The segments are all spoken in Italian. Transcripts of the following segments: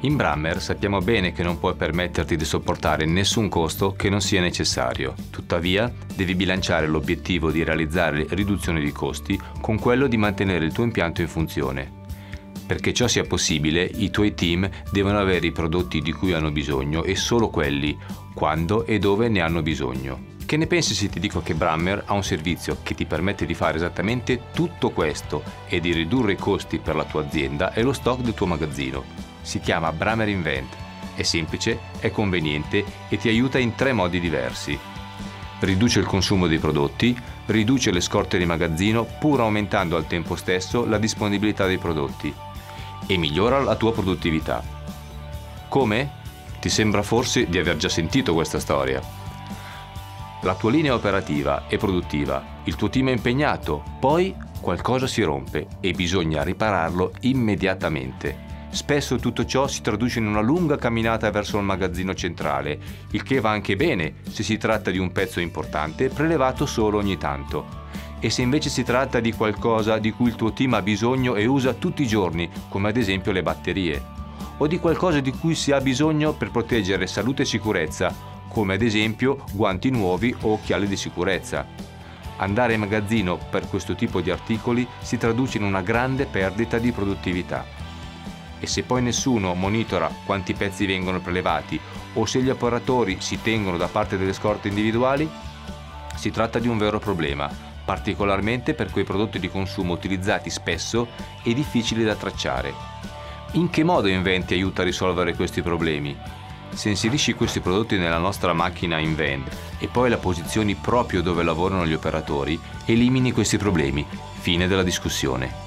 In Brammer sappiamo bene che non puoi permetterti di sopportare nessun costo che non sia necessario. Tuttavia, devi bilanciare l'obiettivo di realizzare riduzioni di costi con quello di mantenere il tuo impianto in funzione. Perché ciò sia possibile, i tuoi team devono avere i prodotti di cui hanno bisogno e solo quelli, quando e dove ne hanno bisogno. Che ne pensi se ti dico che Brammer ha un servizio che ti permette di fare esattamente tutto questo e di ridurre i costi per la tua azienda e lo stock del tuo magazzino? Si chiama Bramer Invent. È semplice, è conveniente e ti aiuta in tre modi diversi. Riduce il consumo dei prodotti, riduce le scorte di magazzino pur aumentando al tempo stesso la disponibilità dei prodotti e migliora la tua produttività. Come? Ti sembra forse di aver già sentito questa storia. La tua linea operativa è produttiva, il tuo team è impegnato, poi qualcosa si rompe e bisogna ripararlo immediatamente. Spesso tutto ciò si traduce in una lunga camminata verso il magazzino centrale, il che va anche bene se si tratta di un pezzo importante prelevato solo ogni tanto. E se invece si tratta di qualcosa di cui il tuo team ha bisogno e usa tutti i giorni, come ad esempio le batterie, o di qualcosa di cui si ha bisogno per proteggere salute e sicurezza, come ad esempio guanti nuovi o occhiali di sicurezza. Andare in magazzino per questo tipo di articoli si traduce in una grande perdita di produttività e se poi nessuno monitora quanti pezzi vengono prelevati o se gli operatori si tengono da parte delle scorte individuali, si tratta di un vero problema, particolarmente per quei prodotti di consumo utilizzati spesso e difficili da tracciare. In che modo Invent aiuta a risolvere questi problemi? Se inserisci questi prodotti nella nostra macchina Invent e poi la posizioni proprio dove lavorano gli operatori, elimini questi problemi. Fine della discussione.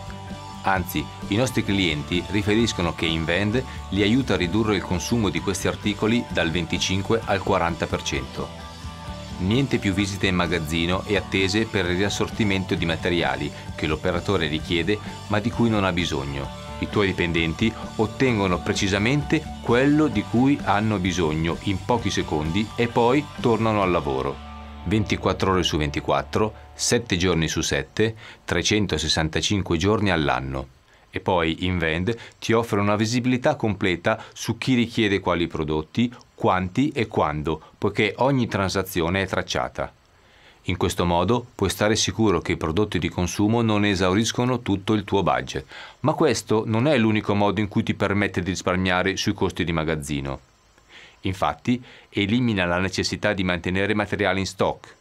Anzi, i nostri clienti riferiscono che InVend li aiuta a ridurre il consumo di questi articoli dal 25 al 40%. Niente più visite in magazzino e attese per il riassortimento di materiali che l'operatore richiede ma di cui non ha bisogno. I tuoi dipendenti ottengono precisamente quello di cui hanno bisogno in pochi secondi e poi tornano al lavoro. 24 ore su 24, 7 giorni su 7, 365 giorni all'anno. E poi Invend ti offre una visibilità completa su chi richiede quali prodotti, quanti e quando, poiché ogni transazione è tracciata. In questo modo puoi stare sicuro che i prodotti di consumo non esauriscono tutto il tuo budget, ma questo non è l'unico modo in cui ti permette di risparmiare sui costi di magazzino. Infatti, elimina la necessità di mantenere materiale in stock.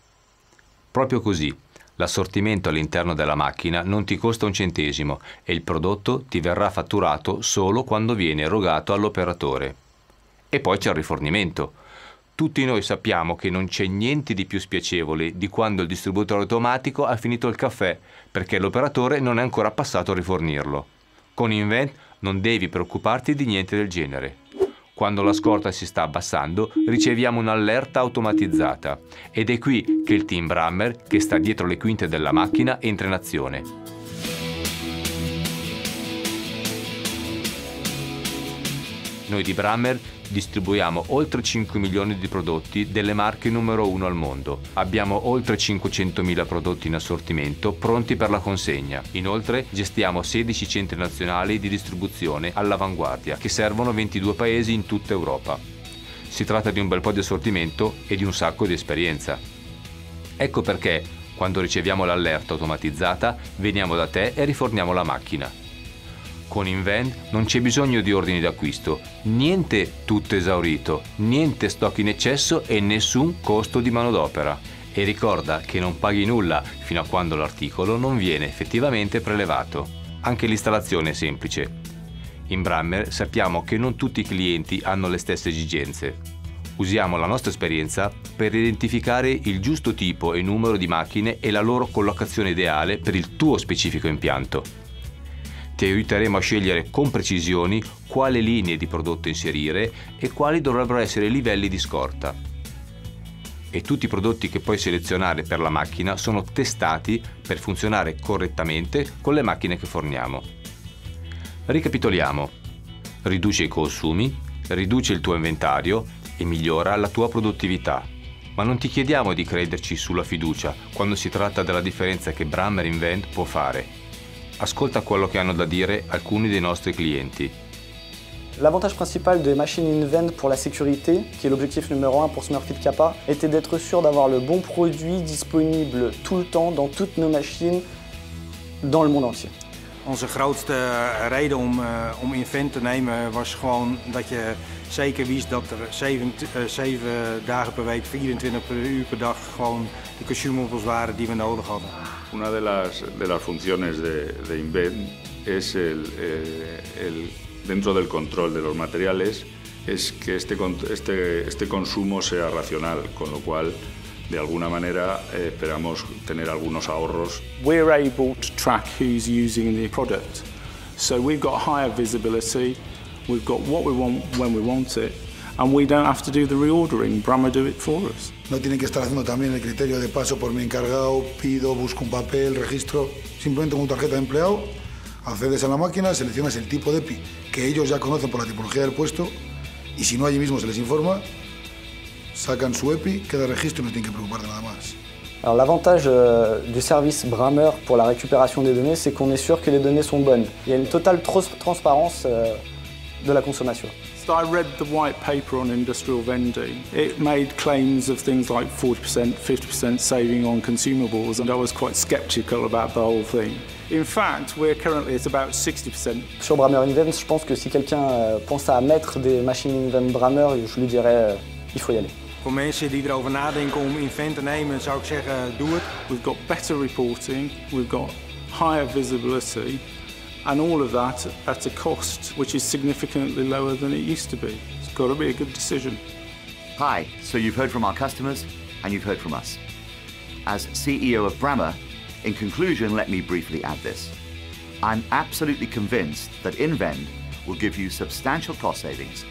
Proprio così, l'assortimento all'interno della macchina non ti costa un centesimo e il prodotto ti verrà fatturato solo quando viene erogato all'operatore. E poi c'è il rifornimento. Tutti noi sappiamo che non c'è niente di più spiacevole di quando il distributore automatico ha finito il caffè perché l'operatore non è ancora passato a rifornirlo. Con Invent non devi preoccuparti di niente del genere. Quando la scorta si sta abbassando, riceviamo un'allerta automatizzata ed è qui che il team Brammer, che sta dietro le quinte della macchina, entra in azione. Noi di Brammer distribuiamo oltre 5 milioni di prodotti delle marche numero 1 al mondo. Abbiamo oltre 500.000 prodotti in assortimento pronti per la consegna. Inoltre gestiamo 16 centri nazionali di distribuzione all'avanguardia che servono 22 paesi in tutta Europa. Si tratta di un bel po' di assortimento e di un sacco di esperienza. Ecco perché, quando riceviamo l'allerta automatizzata, veniamo da te e riforniamo la macchina con Invent non c'è bisogno di ordini d'acquisto, niente tutto esaurito, niente stock in eccesso e nessun costo di manodopera. E ricorda che non paghi nulla fino a quando l'articolo non viene effettivamente prelevato. Anche l'installazione è semplice. In Brammer sappiamo che non tutti i clienti hanno le stesse esigenze. Usiamo la nostra esperienza per identificare il giusto tipo e numero di macchine e la loro collocazione ideale per il tuo specifico impianto ti aiuteremo a scegliere con precisione quale linee di prodotto inserire e quali dovrebbero essere i livelli di scorta. E tutti i prodotti che puoi selezionare per la macchina sono testati per funzionare correttamente con le macchine che forniamo. Ricapitoliamo. Riduce i consumi, riduce il tuo inventario e migliora la tua produttività. Ma non ti chiediamo di crederci sulla fiducia quando si tratta della differenza che Brammer Invent può fare ascolta quello che hanno da dire alcuni dei nostri clienti. L'avantage principal des machines InVend pour la sécurité, qui est l'objectif numéro un pour Smurfit Kappa, était d'être sûr d'avoir le bon produit disponible tout le temps dans toutes nos machines dans le monde entier. Onze grootste reden om, uh, om Invent te nemen was gewoon dat je zeker wist dat er 7, uh, 7 dagen per week, 24 per uur per dag gewoon de consumables waren die we nodig hadden. Una de las, de las funciones de, de Invent es el, eh, el, dentro del control de los materiales es que este, este, este consumo sea racional, con lo cual de alguna manera eh, esperamos tener algunos ahorros. We're able to track who's using the product. So we've got higher visibility, we've got what we want when we want it, and we don't have to do the reordering. Brammer do it for us. No tienen que estar haciendo también el criterio de paso por mi encargado, pido, busco un papel, registro. Simplemente con tarjeta de empleado, accedes a la máquina, seleccionas el tipo de PI que ellos ya conocen por la tipología del puesto y si no allí mismo se les informa sacan su EPI, queda registro y no tienen que preocupar de nada más. Alors l'avantage euh, du service Brammer pour la récupération des données, c'est qu'on est sûr que les données sont bonnes. Il y a une totale transparence euh, de la consommation. So I read the white paper on industrial vending. It made claims of things like 40%, 50% saving on consumables, and I was quite sceptical about the whole thing. In fact, we're currently at about 60%. Sur Brammer Invent, je pense que si quelqu'un euh, pense à mettre des machines Invent Brammer, je lui dirais, euh, il faut y aller. Voor mensen die erover nadenken om Invent te nemen, zou ik zeggen, doe het. We've got better reporting, we've got higher visibility, and all of that at a cost which is significantly lower than it used to be. It's got to be a good decision. Hi, so you've heard from our customers and you've heard from us. As CEO of Brammer, in conclusion, let me briefly add this. I'm absolutely convinced that InVend will give you substantial cost savings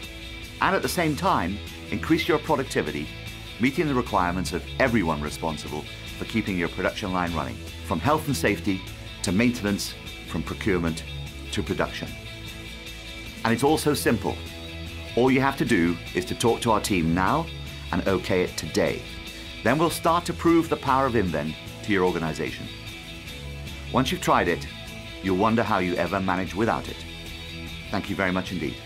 and at the same time increase your productivity, meeting the requirements of everyone responsible for keeping your production line running, from health and safety to maintenance, from procurement to production. And it's all so simple. All you have to do is to talk to our team now and okay it today. Then we'll start to prove the power of InVend to your organization. Once you've tried it, you'll wonder how you ever managed without it. Thank you very much indeed.